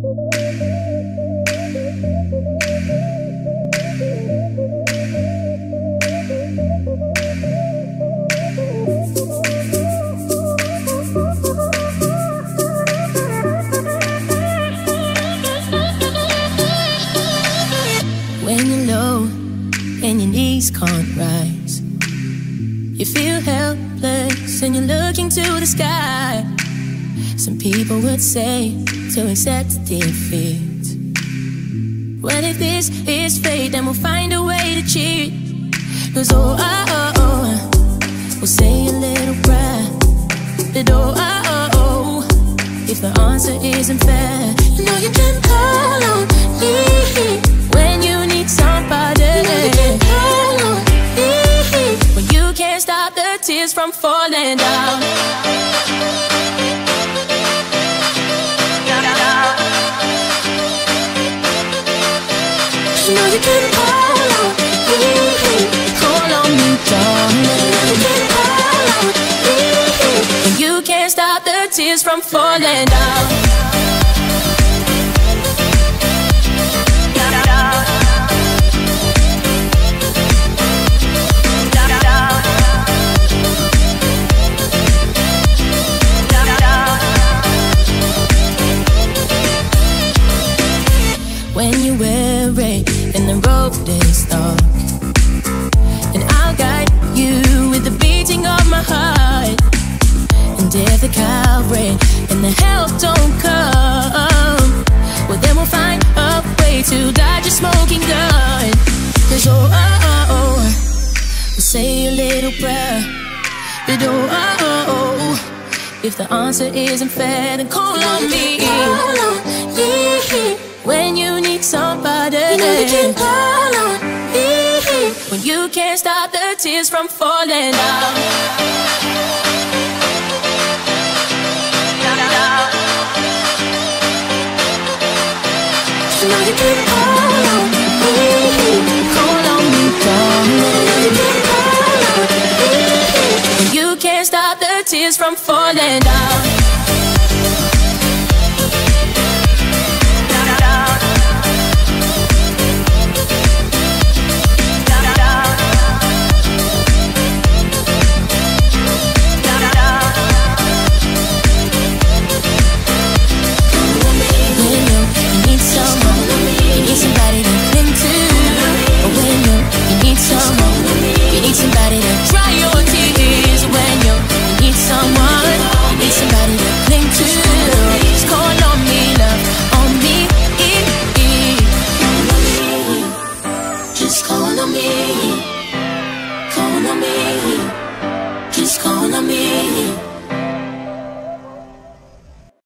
When you're low and your knees can't rise, you feel helpless and you're looking to the sky. Some people would say to accept defeat. Well, if this is fate, then we'll find a way to cheat. Cause oh, oh, oh, oh we'll say a little prayer. But oh, oh, oh, oh, if the answer isn't fair, you know you can call on me when you need somebody. You know you can call on me when you can't stop the tears from falling down. You know you can call on me, call on me, darling. You you can't stop the tears from falling down. When you're weary and the road is dark, and I'll guide you with the beating of my heart. And if the Calvary and the help don't come, well then we'll find a way to dodge a smoking gun. Cause oh, oh, oh, oh we'll say a little prayer. But oh, oh, oh, oh, if the answer isn't fair, then call on me. Call on me can't stop the tears from falling down. You know you can call on me, call on me, darling. You can call on me when you can't stop the tears from falling down. Me, call